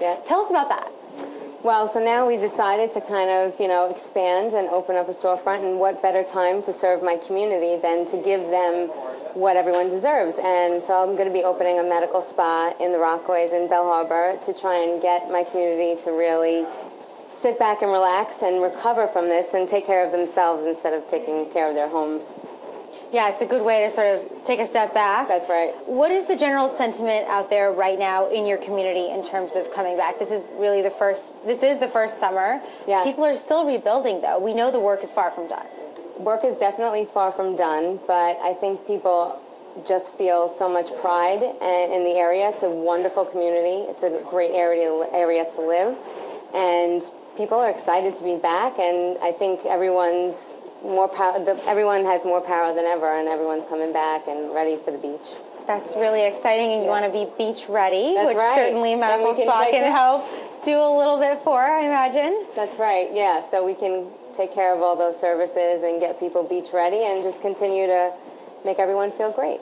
Yeah. Tell us about that. Well, so now we decided to kind of, you know, expand and open up a storefront, and what better time to serve my community than to give them what everyone deserves. And so I'm going to be opening a medical spa in the Rockaways in Belle Harbor to try and get my community to really sit back and relax and recover from this and take care of themselves instead of taking care of their homes. Yeah, it's a good way to sort of take a step back. That's right. What is the general sentiment out there right now in your community in terms of coming back? This is really the first. This is the first summer. Yes. People are still rebuilding, though. We know the work is far from done. Work is definitely far from done, but I think people just feel so much pride in in the area. It's a wonderful community. It's a great area area to live, and people are excited to be back. And I think everyone's more power. The, everyone has more power than ever, and everyone's coming back and ready for the beach. That's really exciting, and you want to be beach ready, That's which right. certainly medical can spa can help do a little bit for. I imagine. That's right. Yeah. So we can take care of all those services and get people beach ready, and just continue to make everyone feel great.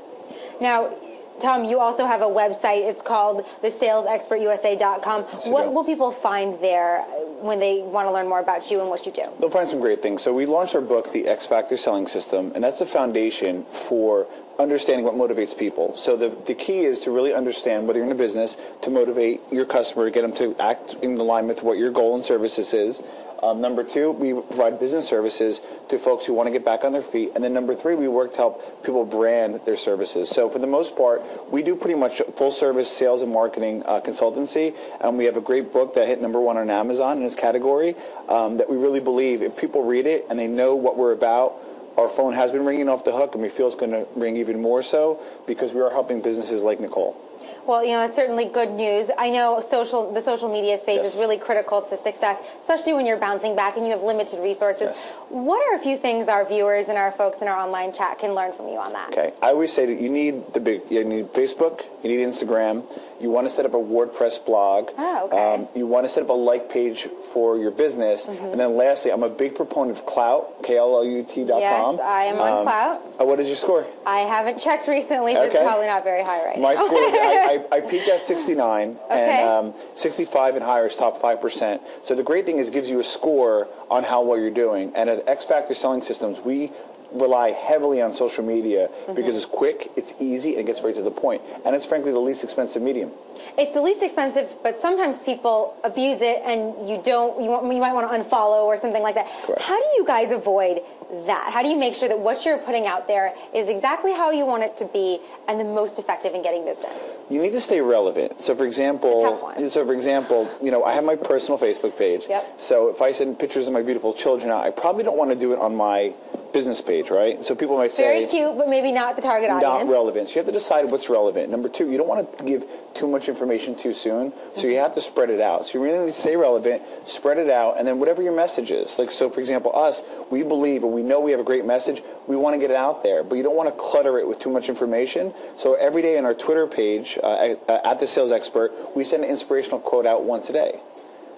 Now, Tom, you also have a website. It's called thesalesexpertusa.com. What will people find there when they want to learn more about you and what you do? They'll find some great things. So we launched our book, The X Factor Selling System, and that's a foundation for understanding what motivates people. So the, the key is to really understand whether you're in a business to motivate your customer, to get them to act in alignment with what your goal and services is. Um, number two, we provide business services to folks who want to get back on their feet. And then number three, we work to help people brand their services. So for the most part, we do pretty much full service sales and marketing uh, consultancy. And we have a great book that hit number one on Amazon in this category um, that we really believe if people read it and they know what we're about, our phone has been ringing off the hook and we feel it's going to ring even more so because we are helping businesses like Nicole. Well, you know, it's certainly good news. I know social the social media space Yes. is really critical to success, especially when you're bouncing back and you have limited resources. Yes. What are a few things our viewers and our folks in our online chat can learn from you on that? Okay, I always say that you need the big, you need Facebook, you need Instagram, you want to set up a WordPress blog, um, Oh, okay. you want to set up a like page for your business, Mm-hmm. and then lastly, I'm a big proponent of Klout, K-L-O-U-T dot com. Yes, I am on Klout. uh, what is your score? I haven't checked recently, but Okay. it's probably not very high right My now. score, I, I, I peaked at 69, Okay. and um, 65 and higher is top 5%. So the great thing is it gives you a score on how well you're doing. And at X Factor Selling Systems, we rely heavily on social media Mm-hmm. because it's quick, it's easy, and it gets right to the point. And it's frankly the least expensive medium. It's the least expensive, but sometimes people abuse it, and you don't. You, want, you might want to unfollow or something like that. Correct. How do you guys avoid that? How do you make sure that what you're putting out there is exactly how you want it to be and the most effective in getting business? You need to stay relevant. So, for It's a tough example, so for example, you know, I have my personal Facebook page. Yep. So if I send pictures of my beautiful children out, I probably don't want to do it on my business page, right? So people might say Very cute, but maybe not the target not audience. relevant. So you have to decide what's relevant. Number two, you don't want to give too much information too soon, so you have to spread it out. So you really need to stay relevant, spread it out, and then whatever your message is. Like so, for example, us, we believe and we know we have a great message. We want to get it out there, but you don't want to clutter it with too much information. So every day on our Twitter page uh, at, at the Sales Expert, we send an inspirational quote out once a day.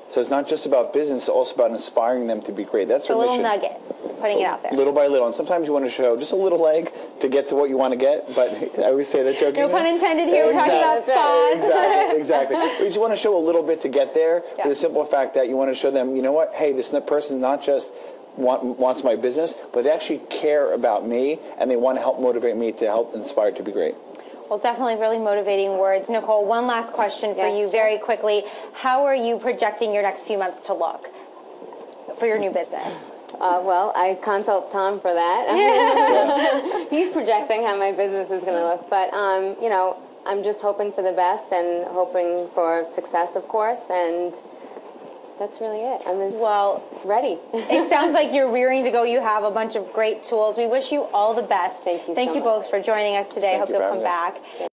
So it's not just about business; it's also about inspiring them to be great. That's a our little mission nugget, putting it out there. little by little. And sometimes you want to show just a little leg to get to what you want to get. But I always say that jokingly. No pun intended here. We're talking about spas. Exactly, exactly. But you just want to show a little bit to get there. Yeah. For the simple fact that you want to show them, you know what? Hey, this person not just want, wants my business, but they actually care about me and they want to help motivate me to help inspire to be great. Well, definitely really motivating words. Nicole, one last question for Yeah, you sure. very quickly. How are you projecting your next few months to look for your new business? Uh, well, I consult Tom for that. He's projecting how my business is going to look, but um, you know, I'm just hoping for the best and hoping for success, of course, and that's really it. I'm just Well, ready. it sounds like you're rearing to go. You have a bunch of great tools. We wish you all the best. Thank you Thank so you much. both for joining us today. Thank Hope you you'll come us. back.